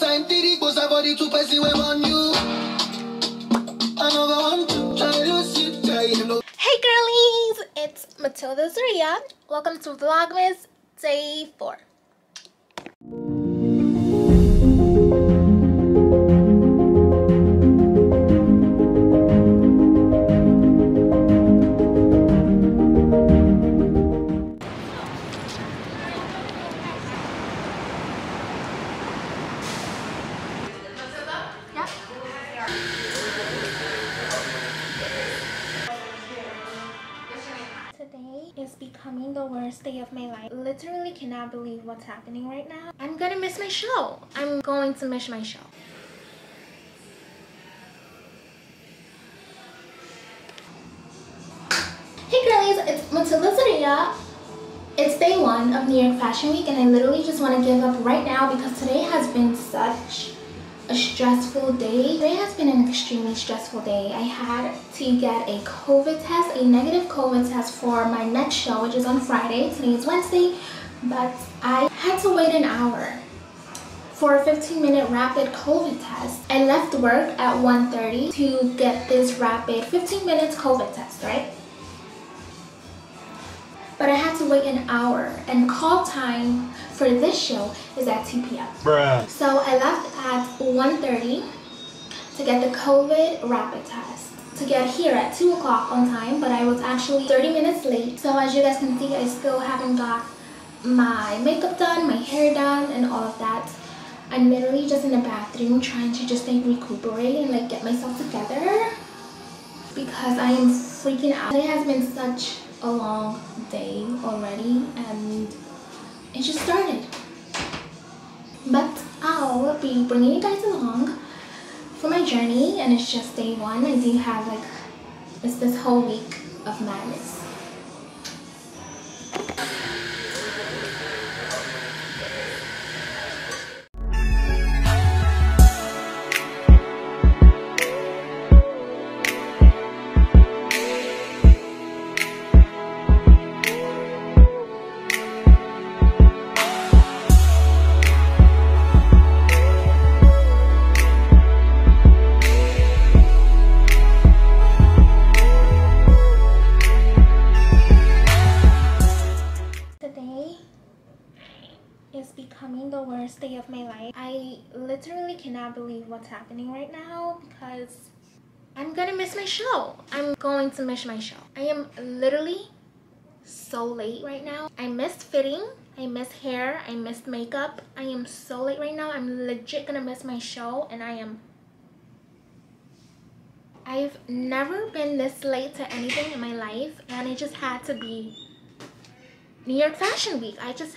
Time tiri go savori two we on you. I never want to try try. Hey girlies, it's Matilda Zuria. Welcome to Vlogmas Day 4. Worst day of my life. Literally cannot believe what's happening right now. I'm gonna miss my show. I'm going to miss my show. Hey girlies, it's Matilda Zuria. It's day one of New York Fashion Week and I literally just want to give up right now because today has been such a stressful day. Today has been an extremely stressful day. I had to get a COVID test, a negative COVID test for my next show, which is on Friday. Today is Wednesday, but I had to wait an hour for a 15 minute rapid COVID test. I left work at 1.30 to get this rapid 15 minutes COVID test, right? But I had to wait an hour and call time for this show is at 2 p.m. Bruh. So I left at 1.30 to get the COVID rapid test to get here at 2 o'clock on time, but I was actually 30 minutes late. So as you guys can see, I still haven't got my makeup done, my hair done, and all of that. I'm literally just in the bathroom trying to just like recuperate and like get myself together because I am freaking out. It has been such a long day already and it just started. But I'll be bringing you guys along for my journey and it's just day one. I do have like, it's this whole week of madness. Is becoming the worst day of my life. I literally cannot believe what's happening right now because I'm gonna miss my show. I'm going to miss my show. I am literally so late right now. I missed fitting. I missed hair. I missed makeup. I am so late right now. I'm legit gonna miss my show and I am I've never been this late to anything in my life and it just had to be New York Fashion Week. I just,